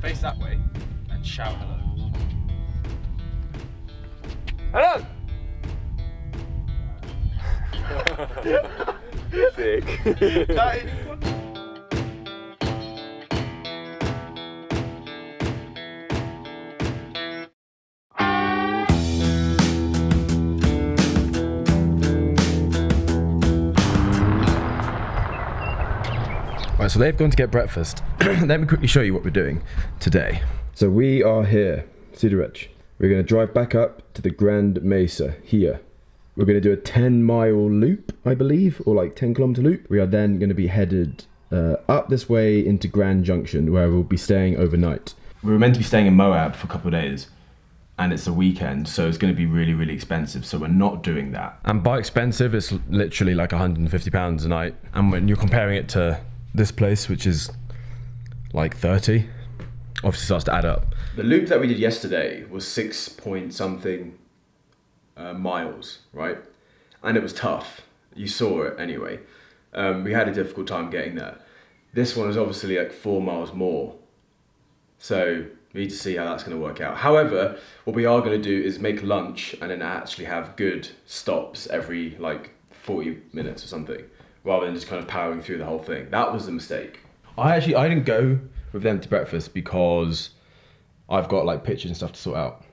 face that way and shout hello. Hello! Sick. so they've gone to get breakfast. Let me quickly show you what we're doing today. So we are here, Cedar Ridge. We're going to drive back up to the Grand Mesa here. We're going to do a 10 mile loop, I believe, or like 10 kilometer loop. We are then going to be headed uh, up this way into Grand Junction, where we'll be staying overnight. We were meant to be staying in Moab for a couple of days, and it's a weekend, so it's going to be really, really expensive. So we're not doing that. And by expensive, it's literally like 150 pounds a night. And when you're comparing it to this place, which is like 30, obviously starts to add up. The loop that we did yesterday was six point something uh, miles, right? And it was tough. You saw it anyway. Um, we had a difficult time getting there. This one is obviously like four miles more. So we need to see how that's going to work out. However, what we are going to do is make lunch and then actually have good stops every like 40 minutes or something, rather than just kind of powering through the whole thing. That was the mistake. I actually I didn't go with them to breakfast because I've got like pictures and stuff to sort out.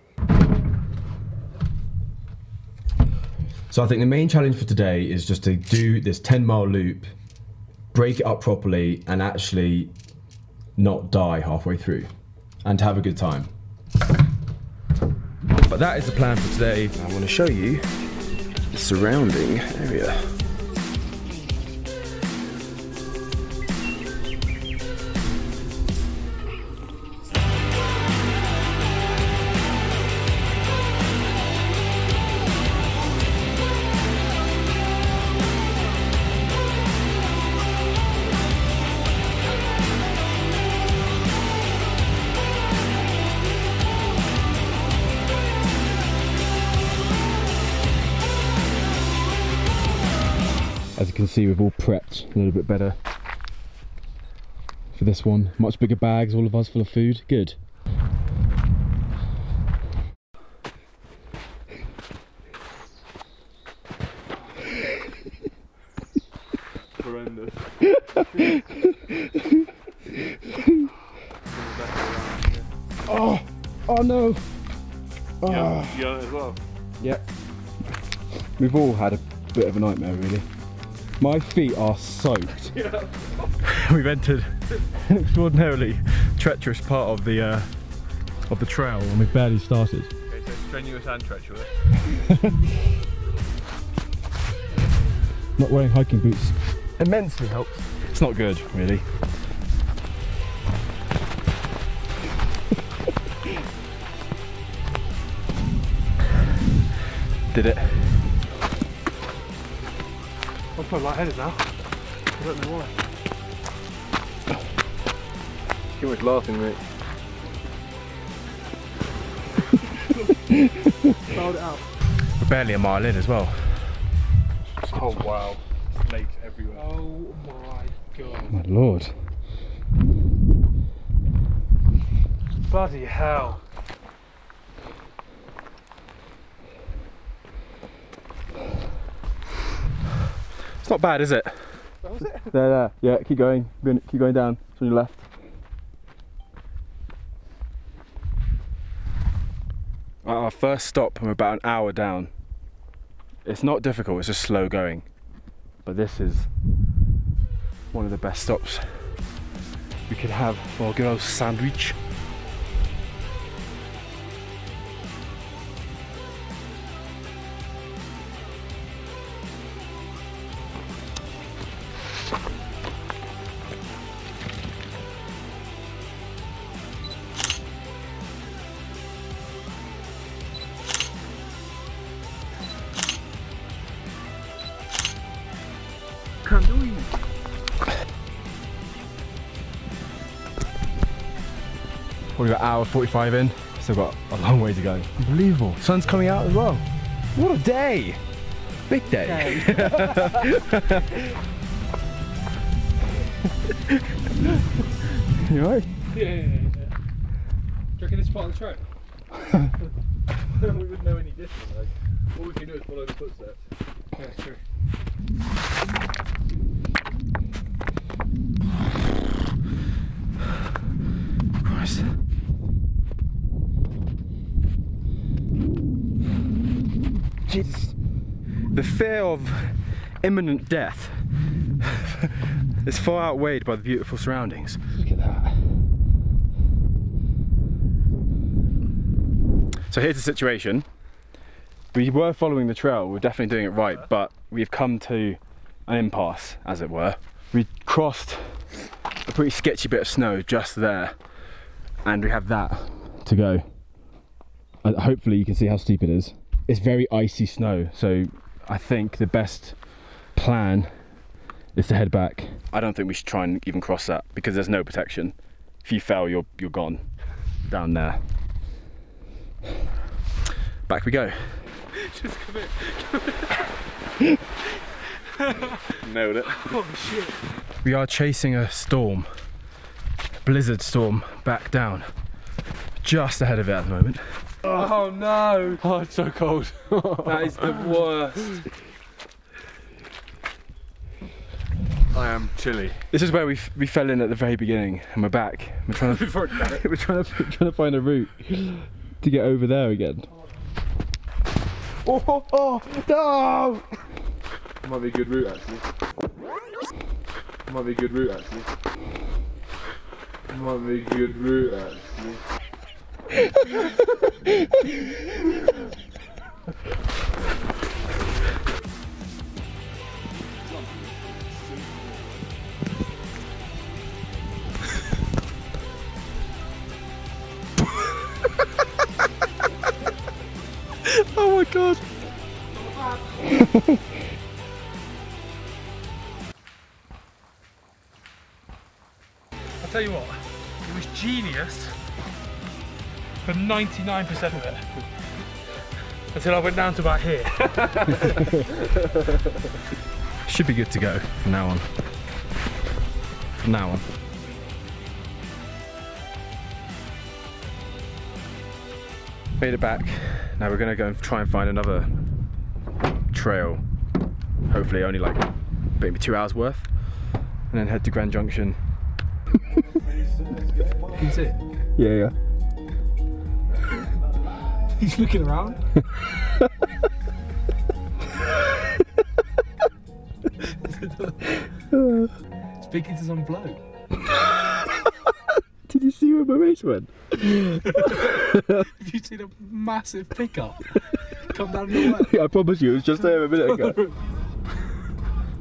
So I think the main challenge for today is just to do this 10 mile loop, break it up properly, and actually not die halfway through, and to have a good time. But that is the plan for today. I want to show you the surrounding area. See, we've all prepped a little bit better for this one. Much bigger bags, all of us full of food. Good. Horrendous. Oh, oh no. Yeah, yeah, as well. Yep. We've all had a bit of a nightmare, really. My feet are soaked. We've entered an extraordinarily treacherous part of the uh, of the trail, and we've barely started. Okay, so strenuous and treacherous. Not wearing hiking boots immensely helps. It's not good, really. Did it. I'm quite lightheaded now. I don't know why. Too much laughing, mate. Fouled it out. We're barely a mile in as well. Oh wow. Snakes everywhere. Oh my god. My lord. Bloody hell. It's not bad, is it? That was it? There, there. Yeah, keep going. Keep going down. It's on your left. At our first stop, and we're about an hour down. It's not difficult, it's just slow going. But this is one of the best stops we could have for a good old sandwich. Probably about hour 45 in. Still got a long way to go. Unbelievable. Sun's coming out as well. What a day. Big day. you alright? Yeah, yeah, yeah. you reckon this part of the track? we wouldn't know any different. Like, all we can do is follow the footsteps. Yeah, true. Christ. Jesus. The fear of imminent death is far outweighed by the beautiful surroundings. Look at that. So here's the situation. We were following the trail, we're definitely doing it right, but we've come to an impasse, as it were. We crossed a pretty sketchy bit of snow just there, and we have that to go. And hopefully you can see how steep it is. It's very icy snow, so I think the best plan is to head back. I don't think we should try and even cross that because there's no protection. If you fell, you're you're gone down there. Back we go. Just come here. Nailed it. Oh shit. We are chasing a storm, blizzard storm, back down. Just ahead of it at the moment. Oh no. Oh, it's so cold. That is the worst. I am chilly. This is where we, f- we fell in at the very beginning, and we're back. We're trying to we're trying to trying to find a route to get over there again. Oh, oh, oh no! Might be a good route actually. Might be a good route actually. Might be a good route actually. god! I'll tell you what, it was genius for 99% of it. Until I went down to about here. Should be good to go from now on. From now on. Made it back. Now we're gonna go and try and find another trail. Hopefully only like maybe two hours worth. And then head to Grand Junction. Can you see it? Yeah, yeah. He's looking around. Speaking to some bloke. Did you see where my race went? Have you seen a massive pickup come down your way? I promise you, it was just there a minute ago.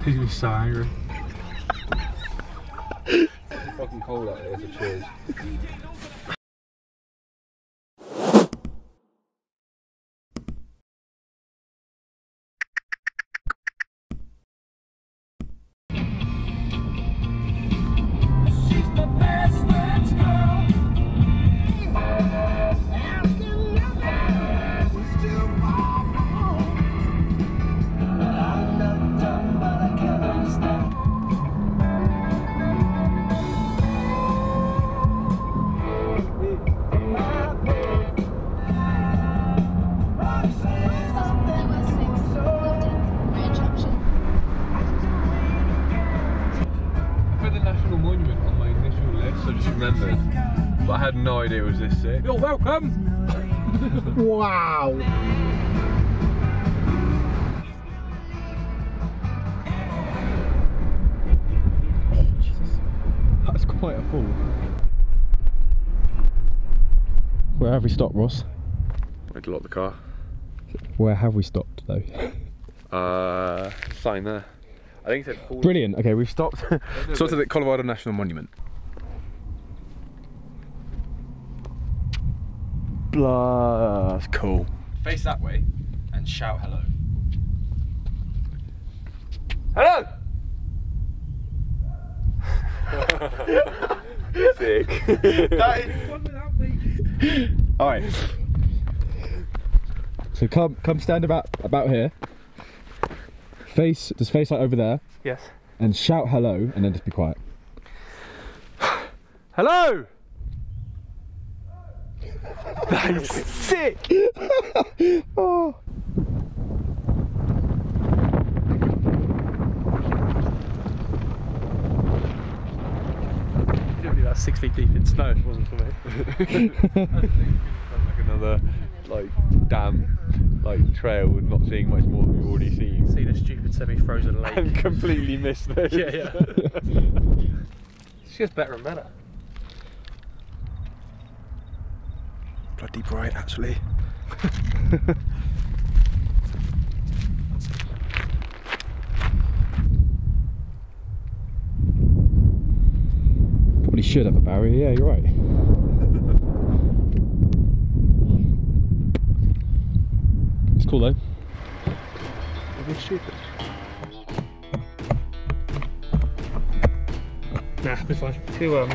He's gonna be so angry. fucking cold out here, so cheers. Had no idea it was this sick. You're welcome. wow! That's quite a fall. Where have we stopped, Ross? I had to lock the car. Where have we stopped, though? Uh, sign there. I think it said full. Brilliant. Okay, we've stopped. stopped at the Colorado National Monument. Blah. That's cool. Face that way and shout hello. Hello. Sick. All right. So come, come stand about about here. Face, just face like over there, Yes. and shout hello, and then just be quiet. Hello. That is sick! oh. It'd about six feet deep in snow if it wasn't for me. like another like damn like trail with not seeing much more than we've already seen. Seen a stupid semi-frozen lake. And completely missed this. yeah, yeah. it's just better and better. Bloody bright, actually. Probably should have a barrier. Yeah, you're right. It's cool though. It'd be stupid. Nah, it's fine. Too um